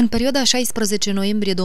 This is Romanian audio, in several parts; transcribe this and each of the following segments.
În perioada 16 noiembrie 2016-29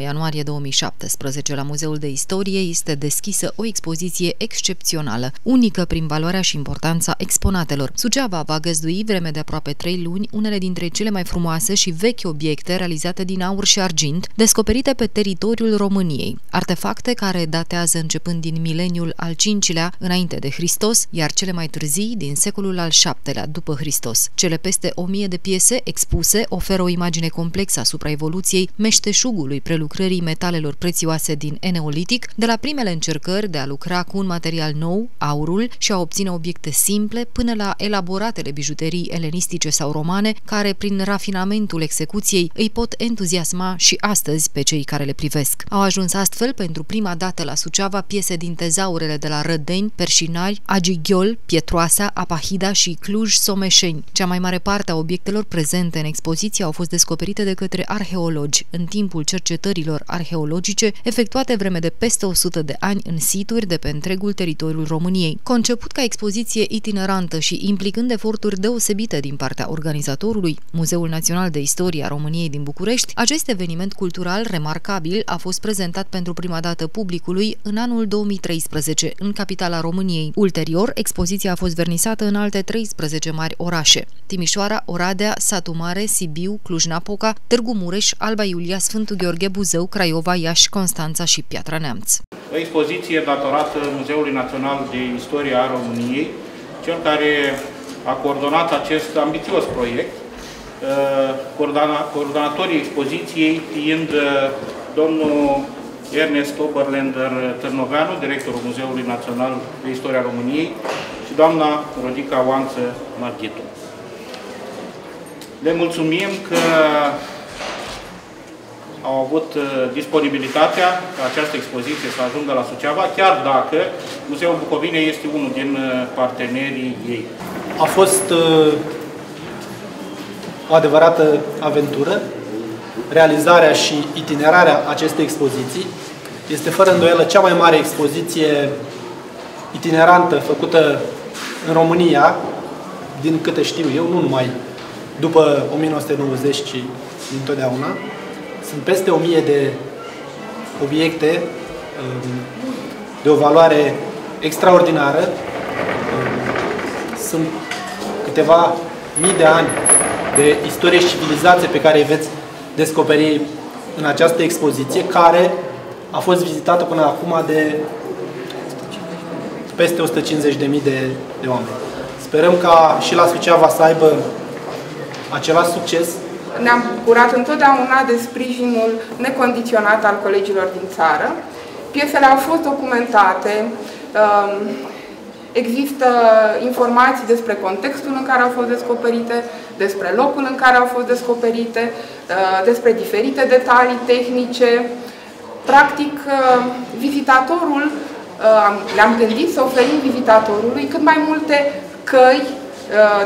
ianuarie 2017 la Muzeul de Istorie este deschisă o expoziție excepțională, unică prin valoarea și importanța exponatelor. Suceava va găzdui vreme de aproape trei luni unele dintre cele mai frumoase și vechi obiecte realizate din aur și argint, descoperite pe teritoriul României. Artefacte care datează începând din mileniul al V-lea înainte de Hristos, iar cele mai târzii din secolul al VII-lea după Hristos. Cele peste o mie de piese expuse oferă o imagine complexă asupra evoluției meșteșugului prelucrării metalelor prețioase din Eneolitic, de la primele încercări de a lucra cu un material nou, aurul, și a obține obiecte simple, până la elaboratele bijuterii elenistice sau romane, care, prin rafinamentul execuției, îi pot entuziasma și astăzi pe cei care le privesc. Au ajuns astfel pentru prima dată la Suceava piese din tezaurele de la Rădeni, Perșinari, Agighiol, Pietroasa, Apahida și Cluj-Someșeni. Cea mai mare parte a obiectelor prezente în expoziție expoziție au fost descoperite de către arheologi în timpul cercetărilor arheologice efectuate vreme de peste 100 de ani în situri de pe întregul teritoriul României. Conceput ca expoziție itinerantă și implicând eforturi deosebite din partea organizatorului, Muzeul Național de Istorie a României din București, acest eveniment cultural remarcabil a fost prezentat pentru prima dată publicului în anul 2013 în capitala României. Ulterior, expoziția a fost vernisată în alte 13 mari orașe: Timișoara, Oradea, Satu Mare, Sibiu, Sibiu, Cluj-Napoca, Târgu Mureș, Alba Iulia, Sfântul Gheorghe Buzău, Craiova, Iași, Constanța și Piatra Neamț. O expoziție datorată Muzeului Național de Istorie a României, cel care a coordonat acest ambițios proiect, uh, coordonatorii expoziției fiind uh, domnul Ernest Oberländer Târnoveanu, directorul Muzeului Național de Istoria României, și doamna Rodica Oanță Marghitu. Le mulțumim că au avut uh, disponibilitatea ca această expoziție să ajungă la Suceava, chiar dacă Muzeul Bucovine este unul din uh, partenerii ei. A fost uh, o adevărată aventură. Realizarea și itinerarea acestei expoziții este fără îndoială cea mai mare expoziție itinerantă făcută în România, din câte știu eu, nu numai după 1990 și întotdeauna. Sunt peste 1000 de obiecte um, de o valoare extraordinară. Um, sunt câteva mii de ani de istorie și civilizație pe care îi veți descoperi în această expoziție, care a fost vizitată până acum de peste 150.000 de, de oameni. Sperăm ca și la Suceava să aibă același succes? Ne-am bucurat întotdeauna de sprijinul necondiționat al colegilor din țară. Piesele au fost documentate, um, există informații despre contextul în care au fost descoperite, despre locul în care au fost descoperite, uh, despre diferite detalii tehnice. Practic, uh, vizitatorul, uh, le-am gândit să oferim vizitatorului cât mai multe căi Uh,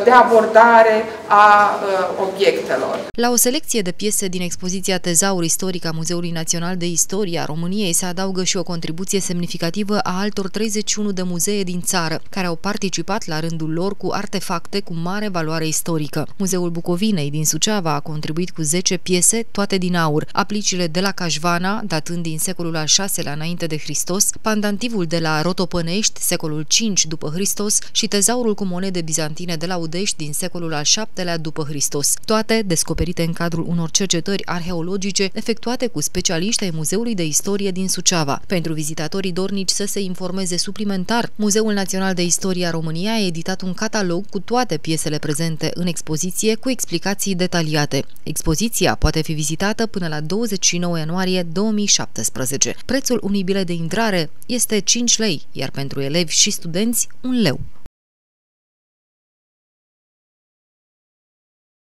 de abordare a uh, obiectelor. La o selecție de piese din expoziția Tezaur istoric a Muzeului Național de Istorie a României se adaugă și o contribuție semnificativă a altor 31 de muzee din țară, care au participat la rândul lor cu artefacte cu mare valoare istorică. Muzeul Bucovinei din Suceava a contribuit cu 10 piese, toate din aur, aplicile de la Cașvana, datând din secolul al VI-lea înainte de Hristos, pandantivul de la Rotopănești, secolul V după Hristos și tezaurul cu monede bizantine ruine de la Udești din secolul al VII-lea după Hristos, toate descoperite în cadrul unor cercetări arheologice efectuate cu specialiști ai Muzeului de Istorie din Suceava. Pentru vizitatorii dornici să se informeze suplimentar, Muzeul Național de Istorie a României a editat un catalog cu toate piesele prezente în expoziție cu explicații detaliate. Expoziția poate fi vizitată până la 29 ianuarie 2017. Prețul unui bilet de intrare este 5 lei, iar pentru elevi și studenți un leu.